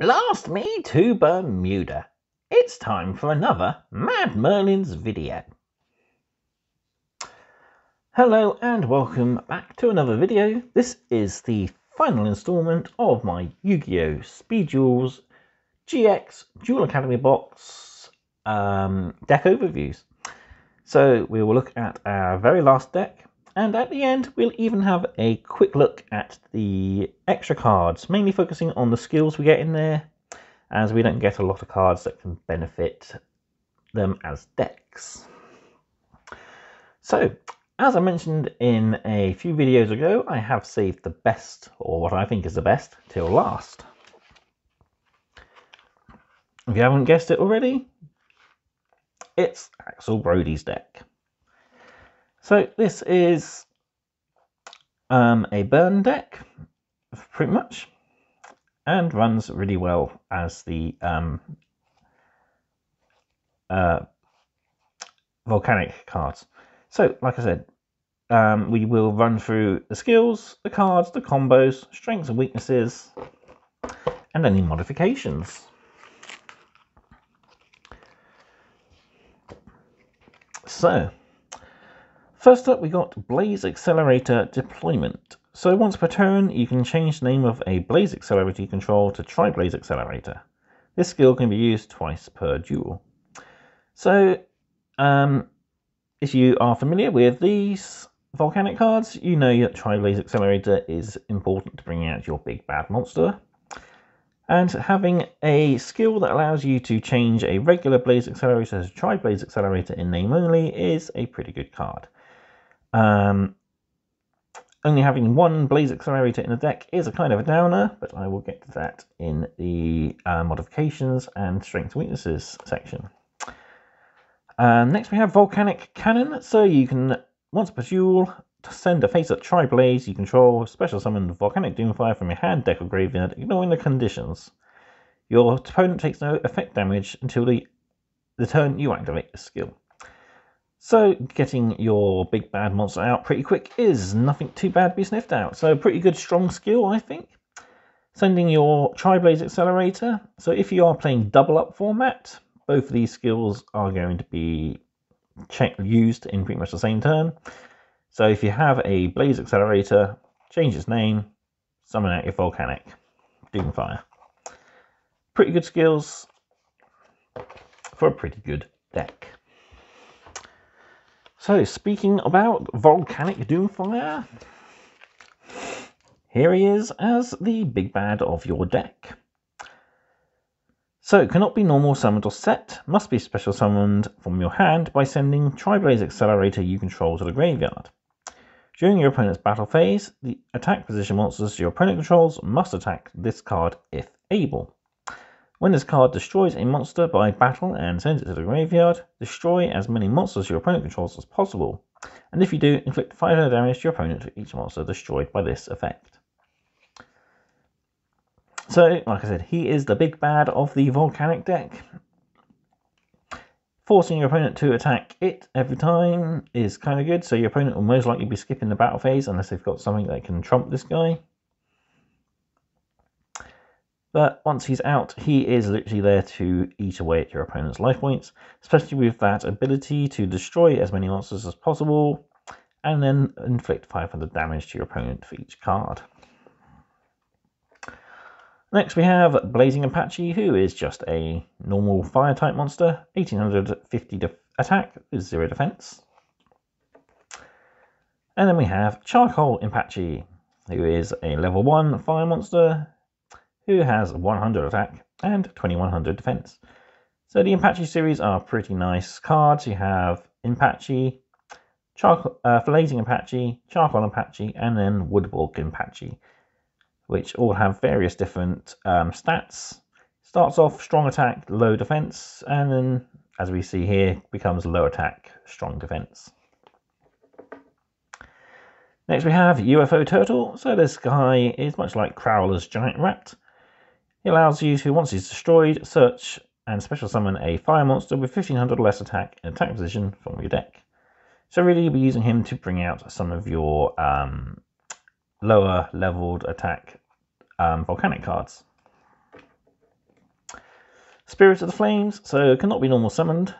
Blast me to Bermuda. It's time for another Mad Merlin's video. Hello and welcome back to another video. This is the final installment of my Yu-Gi-Oh! Speed Duels GX Duel Academy box um, deck overviews. So we will look at our very last deck and at the end, we'll even have a quick look at the extra cards, mainly focusing on the skills we get in there, as we don't get a lot of cards that can benefit them as decks. So, as I mentioned in a few videos ago, I have saved the best, or what I think is the best, till last. If you haven't guessed it already, it's Axel Brody's deck. So this is um, a burn deck, pretty much, and runs really well as the um, uh, volcanic cards. So, like I said, um, we will run through the skills, the cards, the combos, strengths and weaknesses, and any modifications. So, First up, we got Blaze Accelerator Deployment. So once per turn, you can change the name of a Blaze Accelerator you control to Tri-Blaze Accelerator. This skill can be used twice per duel. So, um, if you are familiar with these volcanic cards, you know that Tri-Blaze Accelerator is important to bring out your big bad monster. And having a skill that allows you to change a regular Blaze Accelerator to Tri-Blaze Accelerator in name only is a pretty good card. Um, only having one Blaze Accelerator in the deck is a kind of a downer, but I will get to that in the uh, modifications and strengths and weaknesses section. Um, next we have Volcanic Cannon, so you can, once per duel, send a face-up Tri-Blaze you control, special summon Volcanic Doomfire from your hand, deck, or graveyard, ignoring the conditions. Your opponent takes no effect damage until the, the turn you activate the skill. So getting your big bad monster out pretty quick is nothing too bad to be sniffed out. So pretty good strong skill, I think. Sending your Tri-Blaze Accelerator. So if you are playing double up format, both of these skills are going to be used in pretty much the same turn. So if you have a Blaze Accelerator, change its name, summon out your Volcanic Doomfire. Pretty good skills for a pretty good deck. So, speaking about Volcanic Doomfire, here he is as the big bad of your deck. So, it cannot be normal summoned or set, must be special summoned from your hand by sending Tri-Blaze Accelerator you control to the graveyard. During your opponent's battle phase, the attack position monsters your opponent controls must attack this card if able. When this card destroys a monster by battle and sends it to the graveyard, destroy as many monsters your opponent controls as possible. And if you do, inflict 500 damage to your opponent for each monster destroyed by this effect. So, like I said, he is the big bad of the Volcanic deck. Forcing your opponent to attack it every time is kind of good, so your opponent will most likely be skipping the battle phase unless they've got something that can trump this guy. But once he's out, he is literally there to eat away at your opponent's life points, especially with that ability to destroy as many monsters as possible, and then inflict 500 damage to your opponent for each card. Next we have Blazing Apache, who is just a normal fire type monster, 1850 attack with 0 defense. And then we have Charcoal Apache, who is a level 1 fire monster, who has 100 attack and 2100 defense. So the Apache series are pretty nice cards. You have Apache, Charcoal, uh, Apache, Charcoal Apache, and then Woodwalk Apache, which all have various different um, stats. Starts off strong attack, low defense, and then, as we see here, becomes low attack, strong defense. Next we have UFO Turtle. So this guy is much like Crowler's Giant Rat. It allows you to, once he's destroyed, search and special summon a fire monster with 1500 less attack and attack position from your deck. So really you'll be using him to bring out some of your um, lower leveled attack um, volcanic cards. Spirit of the Flames, so cannot be normal summoned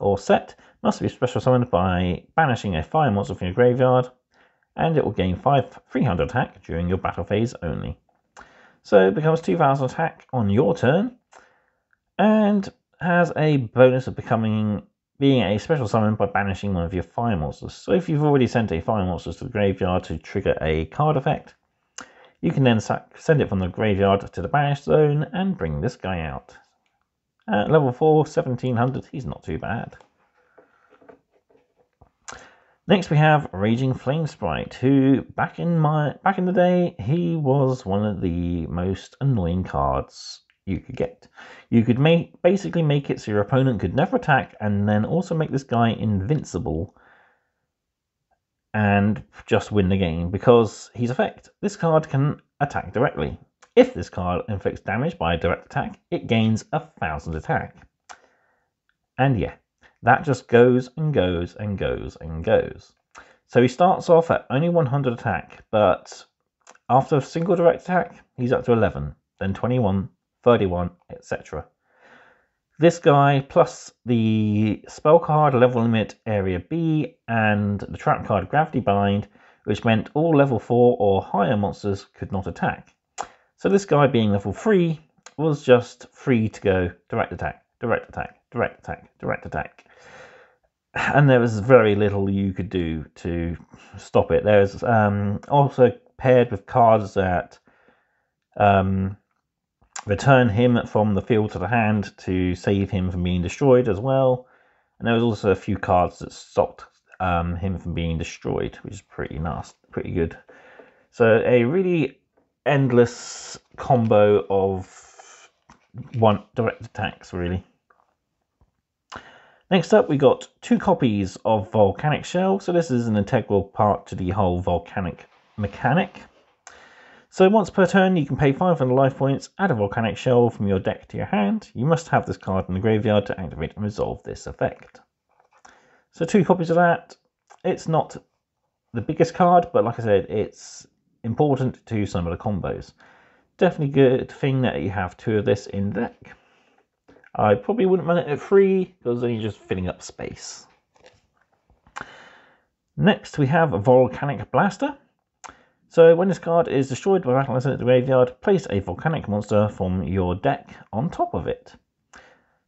or set, must be special summoned by banishing a fire monster from your graveyard, and it will gain 5 300 attack during your battle phase only. So it becomes 2000 attack on your turn, and has a bonus of becoming being a special summon by banishing one of your fire monsters. So if you've already sent a fire monster to the graveyard to trigger a card effect, you can then send it from the graveyard to the banish zone and bring this guy out. At level 4, 1700, he's not too bad. Next we have Raging Flame Sprite, who back in my back in the day, he was one of the most annoying cards you could get. You could make basically make it so your opponent could never attack and then also make this guy invincible and just win the game because he's effect. This card can attack directly. If this card inflicts damage by a direct attack, it gains a thousand attack. And yeah, that just goes and goes and goes and goes. So he starts off at only 100 attack, but after a single direct attack, he's up to 11, then 21, 31, etc. This guy plus the spell card level limit area B and the trap card gravity bind, which meant all level 4 or higher monsters could not attack. So this guy being level 3 was just free to go direct attack, direct attack, direct attack, direct attack. And there was very little you could do to stop it. There's um, also paired with cards that um, return him from the field to the hand to save him from being destroyed as well. And there was also a few cards that stopped um, him from being destroyed, which is pretty nice, pretty good. So a really endless combo of one direct attacks, really. Next up, we got two copies of Volcanic Shell. So this is an integral part to the whole volcanic mechanic. So once per turn, you can pay 500 life points, add a volcanic shell from your deck to your hand. You must have this card in the graveyard to activate and resolve this effect. So two copies of that. It's not the biggest card, but like I said, it's important to some of the combos. Definitely good thing that you have two of this in deck. I probably wouldn't run it at free because then you're just filling up space. Next we have Volcanic Blaster. So when this card is destroyed by battle to the graveyard, place a volcanic monster from your deck on top of it.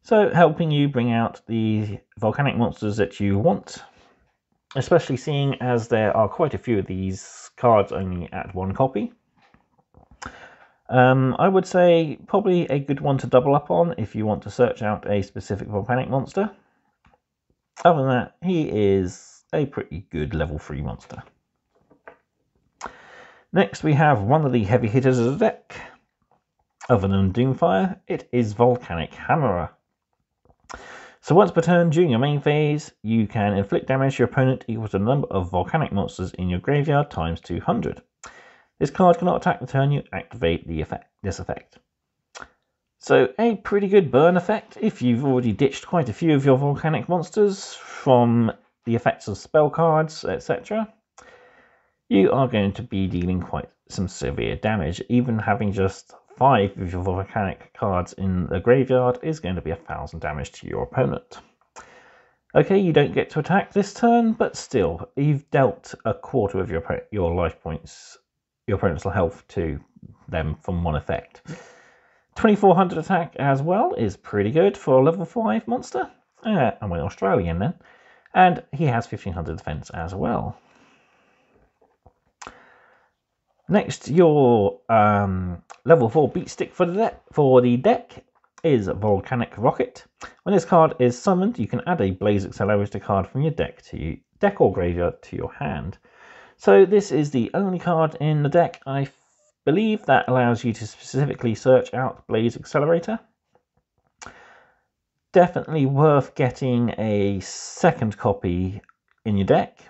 So helping you bring out the volcanic monsters that you want, especially seeing as there are quite a few of these cards only at one copy. Um, I would say probably a good one to double up on if you want to search out a specific volcanic monster. Other than that, he is a pretty good level 3 monster. Next, we have one of the heavy hitters of the deck. Other than Doomfire, it is Volcanic Hammerer. So once per turn during your main phase, you can inflict damage to your opponent equal to the number of volcanic monsters in your graveyard times 200. This card cannot attack the turn you activate the effect, this effect. So a pretty good burn effect if you've already ditched quite a few of your volcanic monsters from the effects of spell cards, etc you are going to be dealing quite some severe damage. Even having just five of your volcanic cards in the graveyard is going to be a thousand damage to your opponent. Okay, you don't get to attack this turn, but still, you've dealt a quarter of your your life points, your opponent's health to them from one effect. 2400 attack as well is pretty good for a level 5 monster. Uh, I'm an Australian then. And he has 1500 defense as well. Next, your um, level 4 beat stick for the, for the deck is Volcanic Rocket. When this card is summoned, you can add a Blaze Accelerator card from your deck to deck or graveyard to your hand. So this is the only card in the deck I believe that allows you to specifically search out Blaze Accelerator. Definitely worth getting a second copy in your deck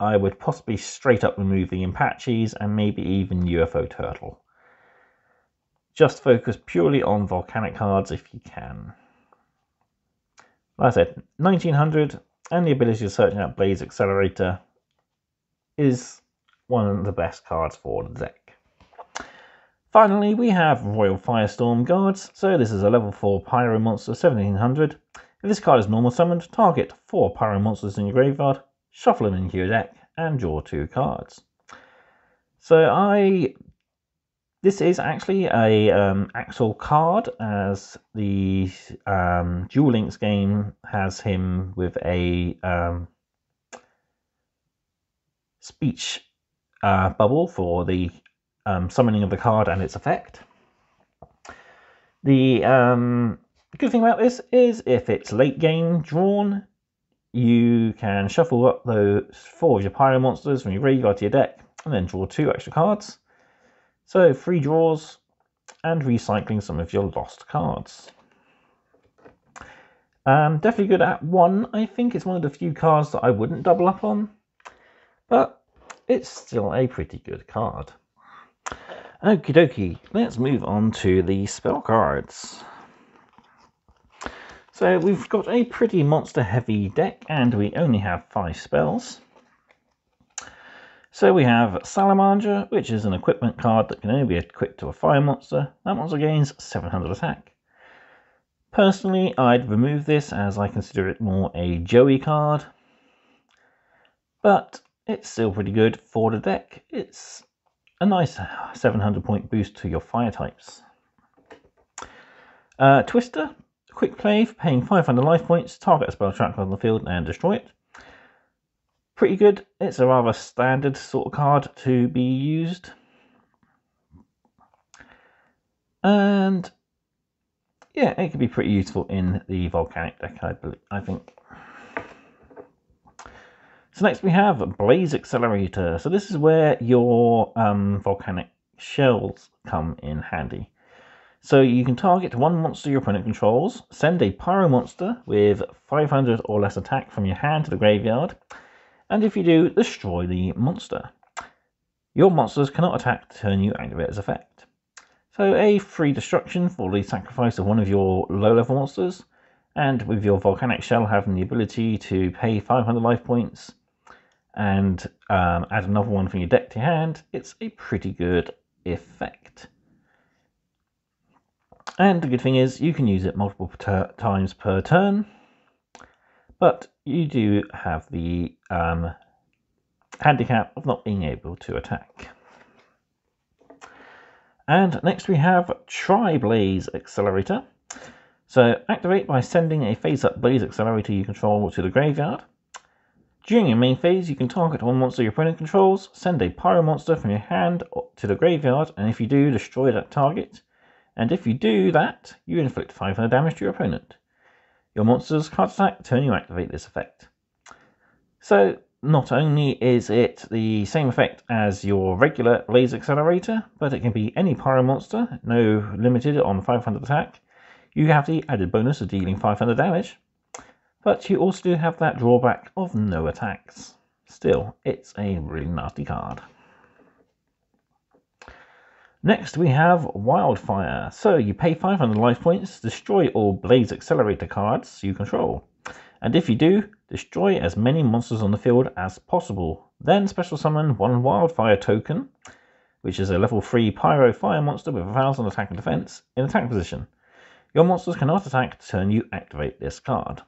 I would possibly straight up remove the Apaches and maybe even UFO Turtle. Just focus purely on volcanic cards if you can. Like I said, 1900 and the ability to search out Blaze Accelerator is one of the best cards for the deck. Finally, we have Royal Firestorm Guards. So this is a level 4 Pyro Monster 1700. If this card is normal summoned, target 4 Pyro Monsters in your graveyard, shuffle them into your deck, and draw 2 cards. So I... This is actually a um, Axel card, as the um, Duel Links game has him with a um, speech uh, bubble for the um, summoning of the card and its effect. The um, good thing about this is if it's late game drawn, you can shuffle up those four of your Pyro monsters from your graveyard to your deck and then draw two extra cards. So three draws and recycling some of your lost cards. Um, definitely good at one. I think it's one of the few cards that I wouldn't double up on, but it's still a pretty good card. Okie dokie, let's move on to the spell cards. So we've got a pretty monster heavy deck and we only have five spells. So we have Salamandra, which is an equipment card that can only be equipped to a fire monster. That monster gains 700 attack. Personally, I'd remove this as I consider it more a Joey card. But it's still pretty good for the deck. It's a nice 700 point boost to your fire types. Uh, Twister, quick play for paying 500 life points, target a spell trap on the field and destroy it. Pretty good. It's a rather standard sort of card to be used. And yeah, it could be pretty useful in the volcanic deck, I, believe, I think. So next we have Blaze Accelerator. So this is where your um, volcanic shells come in handy. So you can target one monster your opponent controls, send a pyro monster with 500 or less attack from your hand to the graveyard, and if you do, destroy the monster. Your monsters cannot attack the turn you activate its effect. So a free destruction for the sacrifice of one of your low level monsters, and with your volcanic shell having the ability to pay 500 life points, and um, add another one from your deck to your hand, it's a pretty good effect. And the good thing is you can use it multiple times per turn, but you do have the um, handicap of not being able to attack. And next we have Tri-Blaze Accelerator. So activate by sending a face-up Blaze Accelerator you control to the graveyard. During your main phase, you can target one monster your opponent controls, send a Pyro monster from your hand to the graveyard, and if you do, destroy that target. And if you do that, you inflict 500 damage to your opponent. Your monsters can't attack turn you activate this effect. So, not only is it the same effect as your regular Blaze Accelerator, but it can be any Pyro monster, no limited on 500 attack. You have the added bonus of dealing 500 damage, but you also do have that drawback of no attacks. Still, it's a really nasty card. Next we have Wildfire. So you pay 500 life points, destroy all Blaze Accelerator cards you control. And if you do, destroy as many monsters on the field as possible. Then special summon one Wildfire token, which is a level 3 Pyro Fire monster with 1000 attack and defense, in attack position. Your monsters cannot attack turn you activate this card.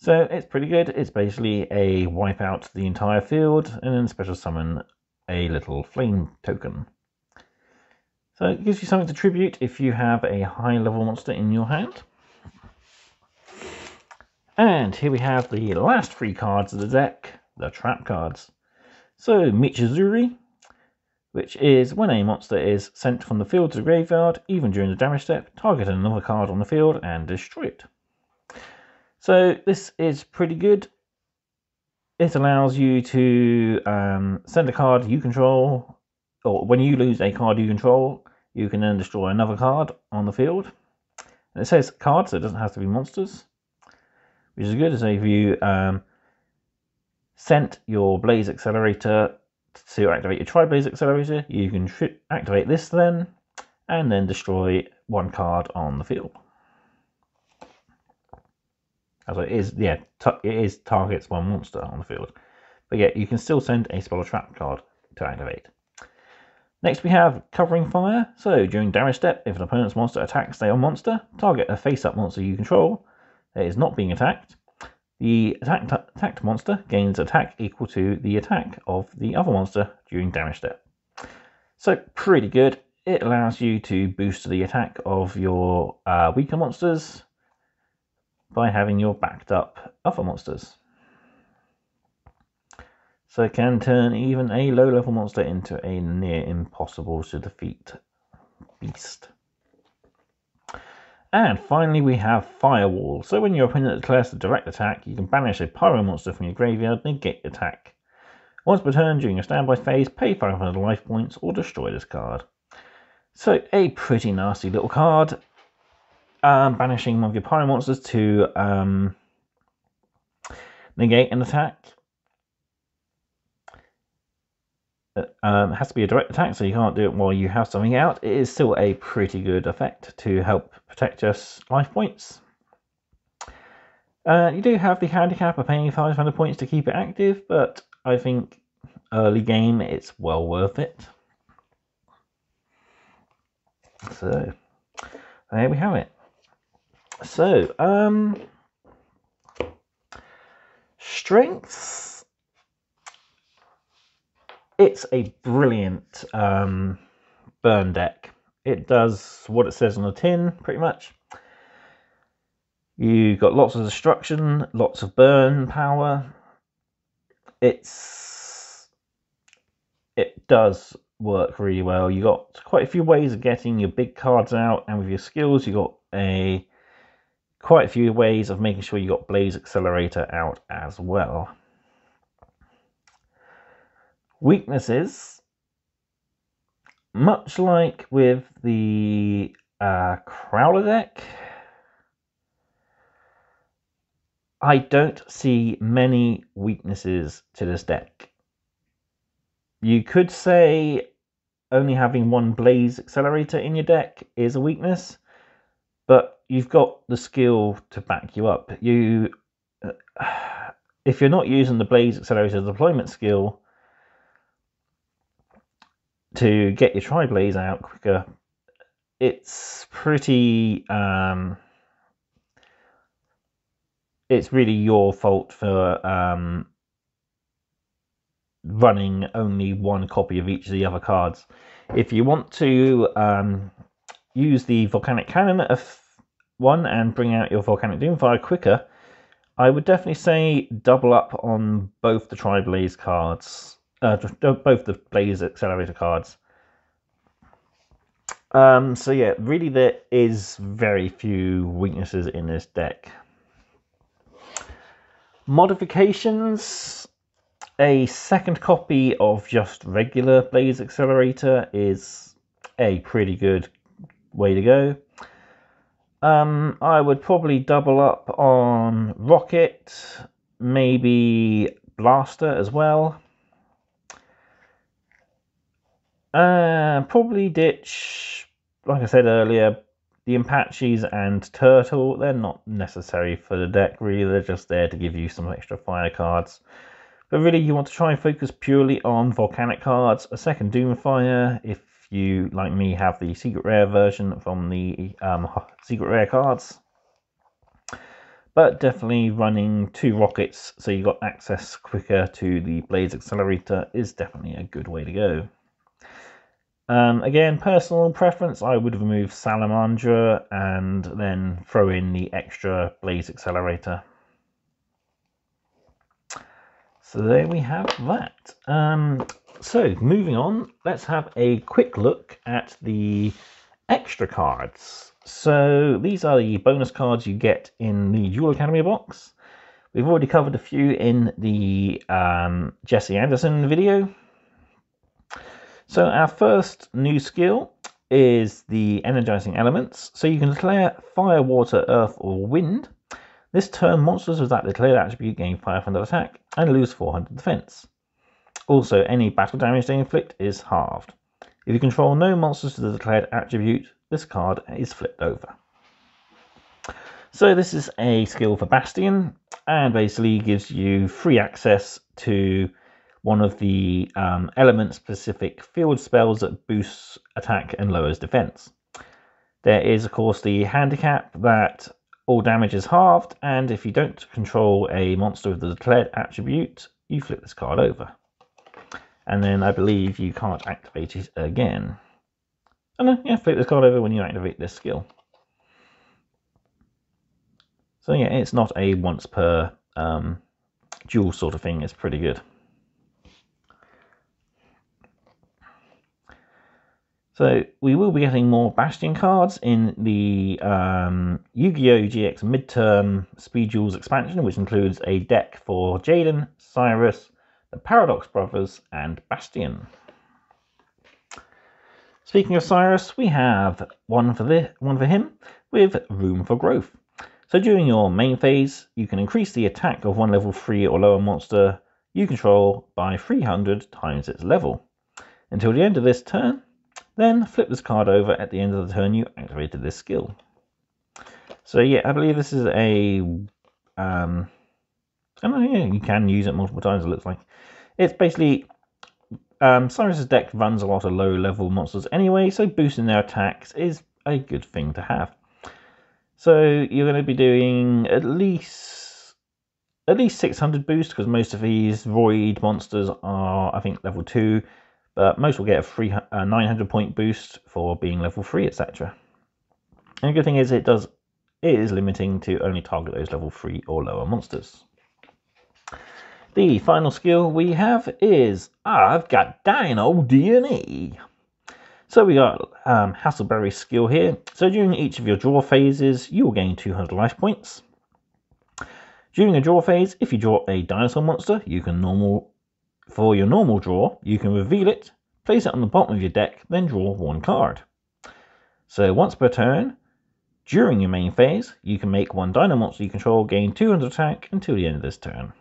So it's pretty good. It's basically a wipe out the entire field and then special summon a little flame token. So it gives you something to tribute if you have a high level monster in your hand. And here we have the last three cards of the deck, the trap cards. So Michizuri, which is when a monster is sent from the field to the graveyard, even during the damage step, target another card on the field and destroy it. So this is pretty good. It allows you to um, send a card you control, or when you lose a card you control, you can then destroy another card on the field. And it says cards, so it doesn't have to be monsters, which is good. So if you um, sent your Blaze Accelerator to activate your Tri-Blaze Accelerator, you can activate this then, and then destroy one card on the field. So it is, yeah, it is targets one monster on the field. But yeah, you can still send a spell trap card to activate. Next we have Covering Fire. So during damage step, if an opponent's monster attacks their monster, target a face-up monster you control that is not being attacked. The attacked, attacked monster gains attack equal to the attack of the other monster during damage step. So pretty good. It allows you to boost the attack of your uh, weaker monsters by having your backed up other monsters. So it can turn even a low level monster into a near impossible to defeat beast. And finally we have Firewall. So when your opponent declares a direct attack, you can banish a pyro monster from your graveyard negate the attack. Once per turn during your standby phase, pay 500 life points or destroy this card. So a pretty nasty little card. Um, banishing one of your pyro monsters to um, negate an attack um, has to be a direct attack, so you can't do it while you have something out. It is still a pretty good effect to help protect your life points. Uh, you do have the handicap of paying 500 points to keep it active, but I think early game it's well worth it. So, there we have it. So, um, strengths it's a brilliant um, burn deck. It does what it says on the tin, pretty much. You've got lots of destruction, lots of burn power. It's it does work really well. You got quite a few ways of getting your big cards out, and with your skills, you got a quite a few ways of making sure you got Blaze Accelerator out as well. Weaknesses, much like with the uh, Crowler deck, I don't see many weaknesses to this deck. You could say only having one Blaze Accelerator in your deck is a weakness, but you've got the skill to back you up. You, uh, if you're not using the Blaze Accelerator deployment skill, to get your tri-blaze out quicker, it's pretty. Um, it's really your fault for um, running only one copy of each of the other cards. If you want to um, use the volcanic cannon one and bring out your volcanic doomfire quicker, I would definitely say double up on both the tri-blaze cards uh, both the Blaze Accelerator cards. Um, so yeah, really there is very few weaknesses in this deck. Modifications. A second copy of just regular Blaze Accelerator is a pretty good way to go. Um, I would probably double up on Rocket, maybe Blaster as well. Uh, probably ditch, like I said earlier, the Apaches and Turtle. They're not necessary for the deck, really. They're just there to give you some extra fire cards. But really, you want to try and focus purely on volcanic cards. A second Doomfire, if you, like me, have the secret rare version from the um, secret rare cards. But definitely running two rockets so you got access quicker to the Blaze Accelerator is definitely a good way to go. Um, again, personal preference, I would remove Salamandra and then throw in the extra Blaze Accelerator. So there we have that. Um, so moving on, let's have a quick look at the extra cards. So these are the bonus cards you get in the Duel Academy box. We've already covered a few in the um, Jesse Anderson video. So our first new skill is the energizing elements. So you can declare fire, water, earth, or wind. This turn, monsters with that declared attribute gain 500 attack and lose 400 defense. Also, any battle damage they inflict is halved. If you control no monsters with the declared attribute, this card is flipped over. So this is a skill for Bastion, and basically gives you free access to one of the um, element specific field spells that boosts attack and lowers defense. There is, of course, the handicap that all damage is halved, and if you don't control a monster with the declared attribute, you flip this card over. And then I believe you can't activate it again. And then, yeah, flip this card over when you activate this skill. So yeah, it's not a once per um, duel sort of thing. It's pretty good. So we will be getting more Bastion cards in the um, Yu-Gi-Oh! GX midterm Speed Duels expansion, which includes a deck for Jaden, Cyrus, the Paradox Brothers, and Bastion. Speaking of Cyrus, we have one for the one for him with room for growth. So during your main phase, you can increase the attack of one level 3 or lower monster you control by 300 times its level. Until the end of this turn, then flip this card over at the end of the turn you activated this skill. So yeah, I believe this is a... Um, I don't yeah, you can use it multiple times, it looks like. It's basically... Um, Cyrus's deck runs a lot of low-level monsters anyway, so boosting their attacks is a good thing to have. So you're going to be doing at least at least 600 boost because most of these void monsters are, I think, level 2 but most will get a free uh, 900 point boost for being level 3, etc. And the good thing is it does it is limiting to only target those level 3 or lower monsters. The final skill we have is I've got Dino DNA. So we got um, Hassleberry's skill here. So during each of your draw phases, you will gain 200 life points. During a draw phase, if you draw a dinosaur monster, you can normal for your normal draw, you can reveal it, place it on the bottom of your deck, then draw one card. So once per turn, during your main phase, you can make one dino monster you control gain 200 attack until the end of this turn.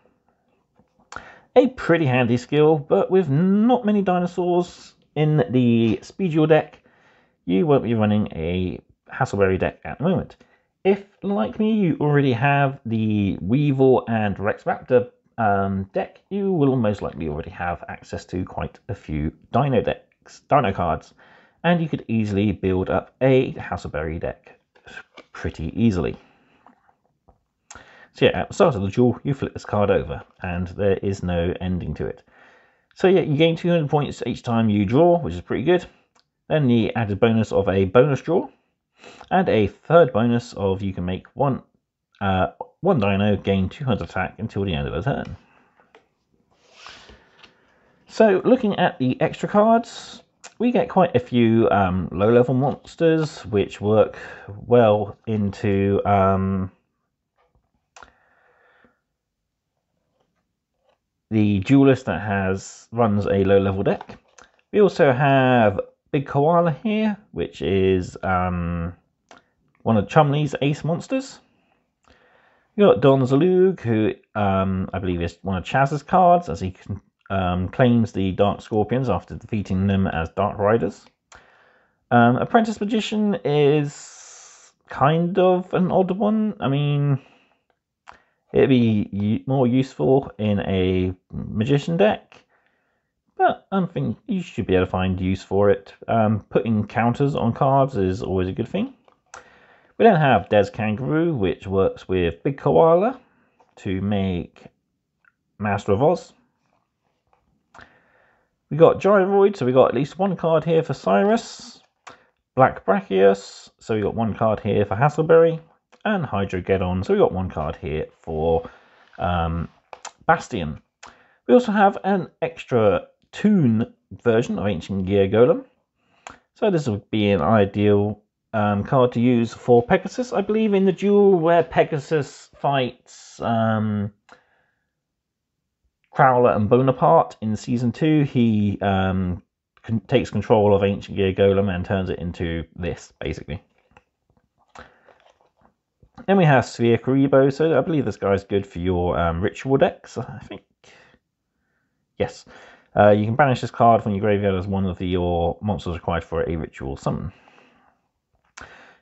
A pretty handy skill, but with not many dinosaurs in the Speed deck, you won't be running a Hassleberry deck at the moment. If, like me, you already have the Weevil and Rex Raptor um, deck, you will most likely already have access to quite a few Dino decks, Dino cards, and you could easily build up a Hassleberry deck pretty easily. So yeah, at the start of the duel, you flip this card over, and there is no ending to it. So yeah, you gain 200 points each time you draw, which is pretty good. Then the added bonus of a bonus draw, and a third bonus of you can make one uh, one dino gain 200 attack until the end of the turn. So looking at the extra cards, we get quite a few um, low-level monsters which work well into um, the duelist that has runs a low-level deck. We also have Big Koala here, which is um, one of Chumley's ace monsters. You got Don Zaloog, who um, I believe is one of Chaz's cards, as he um, claims the Dark Scorpions after defeating them as Dark Riders. Um, Apprentice Magician is kind of an odd one. I mean, it'd be more useful in a Magician deck, but I think you should be able to find use for it. Um, putting counters on cards is always a good thing. We then have Des Kangaroo, which works with Big Koala to make Master of Oz. We got Gyroid, so we got at least one card here for Cyrus. Black Brachiosaurus, so we got one card here for Hassleberry. And Hydrogeddon. so we got one card here for um, Bastion. We also have an extra Tune version of Ancient Gear Golem. So this would be an ideal um, card to use for Pegasus, I believe, in the duel where Pegasus fights um, Crowler and Bonaparte in season two. He um, takes control of Ancient Gear Golem and turns it into this, basically. Then we have Sphere Kuriboh, so I believe this guy's good for your um, ritual decks, I think. Yes. Uh, you can banish this card from your graveyard as one of the, your monsters required for a ritual summon.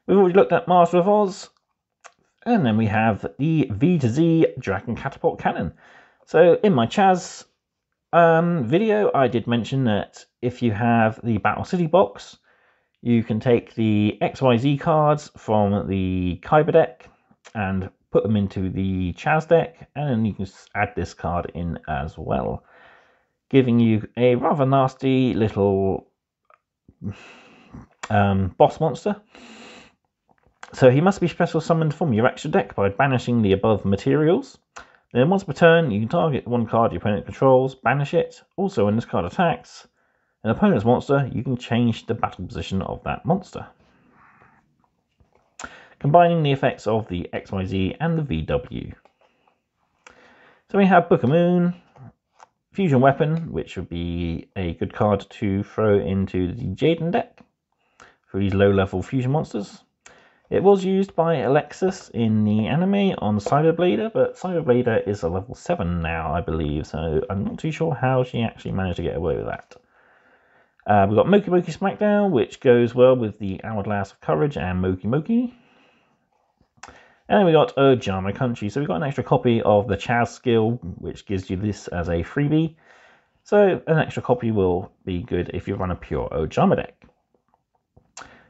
We've already looked at Master of Oz. And then we have the V to Z Dragon Catapult Cannon. So in my Chaz um, video, I did mention that if you have the Battle City box, you can take the XYZ cards from the Kaiba deck and put them into the Chaz deck, and then you can add this card in as well, giving you a rather nasty little um, boss monster. So he must be special summoned from your extra deck by banishing the above materials. Then once per turn, you can target one card your opponent controls, banish it. Also, when this card attacks an opponent's monster, you can change the battle position of that monster. Combining the effects of the XYZ and the VW. So we have Book of Moon, Fusion Weapon, which would be a good card to throw into the Jaden deck for these low level fusion monsters. It was used by Alexis in the anime on Cyber Blader, but Cyber Blader is a level 7 now, I believe, so I'm not too sure how she actually managed to get away with that. Uh, we've got Mokey Mokey Smackdown, which goes well with the Hourglass of Courage and Mokey Mokey. And then we got Ojama Country, so we've got an extra copy of the Chaz skill, which gives you this as a freebie. So an extra copy will be good if you run a pure Ojama deck.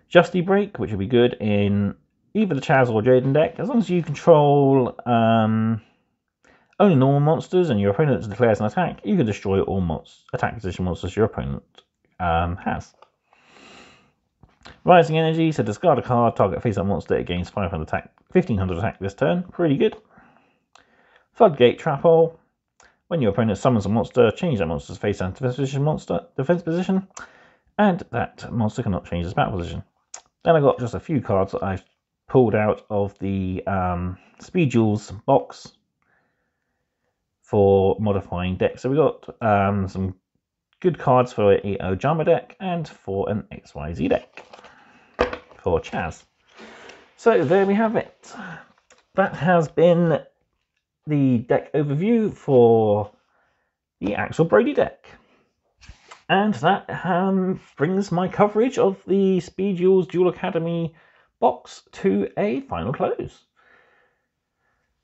Justi-Break, which will be good in either the Chaz or Jaden deck, as long as you control um, only normal monsters and your opponent declares an attack, you can destroy all monst- attack position monsters your opponent um, has. Rising Energy, so discard a card, target face up monster, it gains 500 attack, 1500 attack this turn, pretty good. Floodgate Trap Hole, when your opponent summons a monster, change that monster's face and defense position monster defense position, and that monster cannot change its battle position. Then I got just a few cards that I've pulled out of the um, Speed Duels box for modifying decks. So we got um, some good cards for a Ojama deck and for an XYZ deck for Chaz. So there we have it. That has been the deck overview for the Axel Brody deck. And that um, brings my coverage of the Speed Duels Duel Academy box to a final close.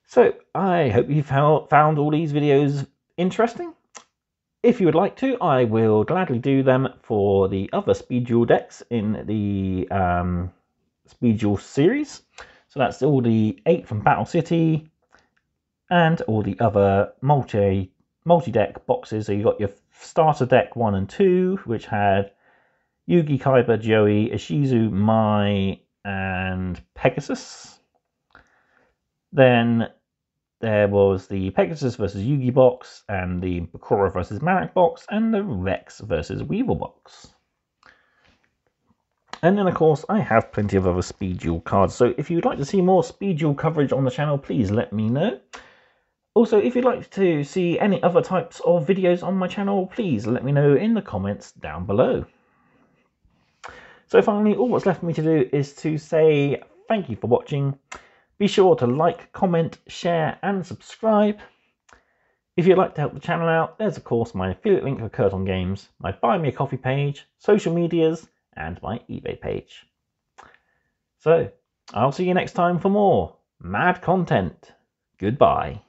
So I hope you found all these videos interesting. If you would like to, I will gladly do them for the other Speed Duel decks in the um, Speed Duel series. So that's all the eight from Battle City and all the other multi multi deck boxes. So you got your starter deck one and two, which had Yugi, Kaiba, Joey, Ishizu, Mai, and Pegasus. Then there was the Pegasus versus Yugi box, and the Bakura versus Marik box, and the Rex versus Weevil box. And then, of course, I have plenty of other Speed Duel cards, so if you'd like to see more Speed Duel coverage on the channel, please let me know. Also, if you'd like to see any other types of videos on my channel, please let me know in the comments down below. So finally, all what's left for me to do is to say thank you for watching. Be sure to like, comment, share and subscribe. If you'd like to help the channel out, there's of course my affiliate link for Kirton Games, my Buy Me A Coffee page, social medias, and my eBay page. So, I'll see you next time for more mad content. Goodbye.